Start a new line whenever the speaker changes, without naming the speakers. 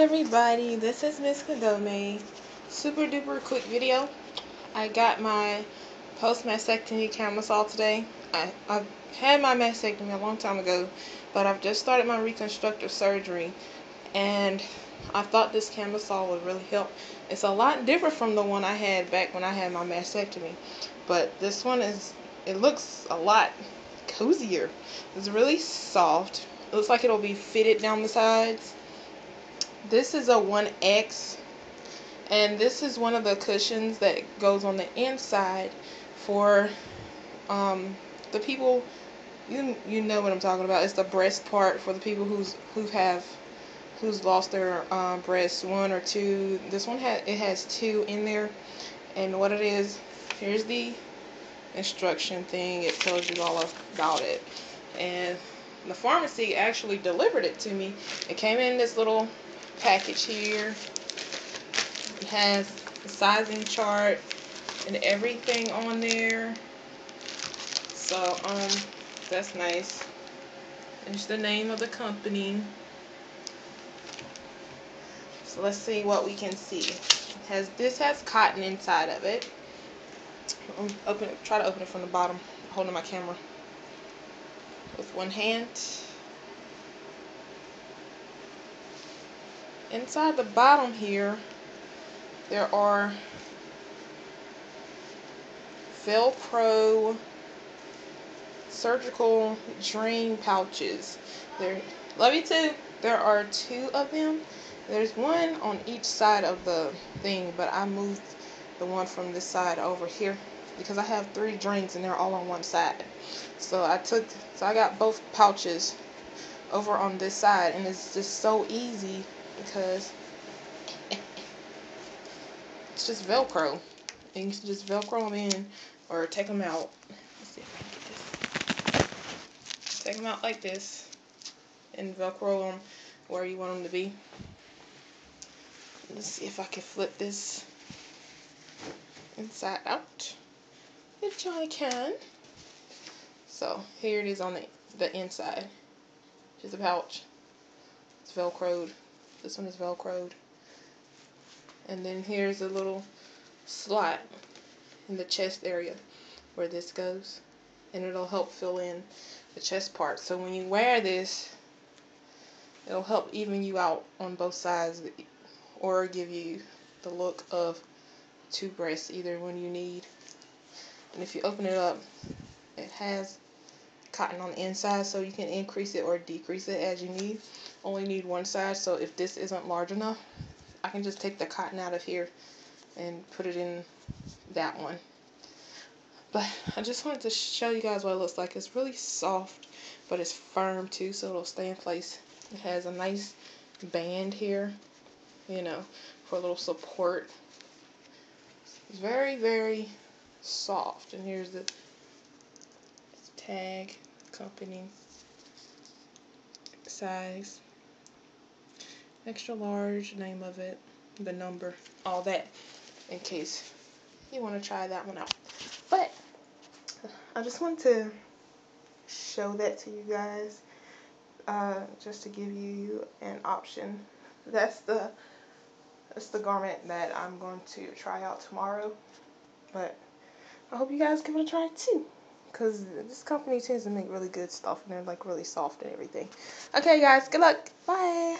Everybody, this is Miss Kadome. Super duper quick video. I got my post mastectomy camisole today. I, I've had my mastectomy a long time ago, but I've just started my reconstructive surgery and I thought this camisole would really help. It's a lot different from the one I had back when I had my mastectomy, but this one is, it looks a lot cozier. It's really soft. It looks like it'll be fitted down the sides this is a 1X and this is one of the cushions that goes on the inside for um, the people you you know what I'm talking about. It's the breast part for the people who's who have who's lost their um, breasts one or two. This one has it has two in there and what it is here's the instruction thing. It tells you all about it. And the pharmacy actually delivered it to me. It came in this little package here. It has the sizing chart and everything on there. So, um, that's nice. It's the name of the company. So let's see what we can see. It has this has cotton inside of it. Um, open try to open it from the bottom, holding my camera with one hand. Inside the bottom here there are velcro surgical drain pouches. There love you too. There are two of them. There's one on each side of the thing but I moved the one from this side over here because I have three drains and they're all on one side. So I took so I got both pouches over on this side and it's just so easy because it's just Velcro. And you can just Velcro them in or take them out. Let's see if I can get this. Take them out like this and Velcro them where you want them to be. Let's see if I can flip this inside out. Which I can. So here it is on the, the inside. Just a pouch. It's Velcroed. This one is Velcroed. And then here's a little slot in the chest area where this goes. And it'll help fill in the chest part. So when you wear this, it'll help even you out on both sides or give you the look of two breasts either one you need. And if you open it up, it has cotton on the inside so you can increase it or decrease it as you need. Only need one side so if this isn't large enough I can just take the cotton out of here and put it in that one. But I just wanted to show you guys what it looks like. It's really soft but it's firm too so it'll stay in place. It has a nice band here you know for a little support. It's very very soft and here's the tag, company, size, extra large, name of it, the number, all that in case you want to try that one out. But I just want to show that to you guys uh, just to give you an option. That's the that's the garment that I'm going to try out tomorrow. But I hope you guys give it a try too because this company tends to make really good stuff and they're like really soft and everything. Okay, guys, good luck. Bye.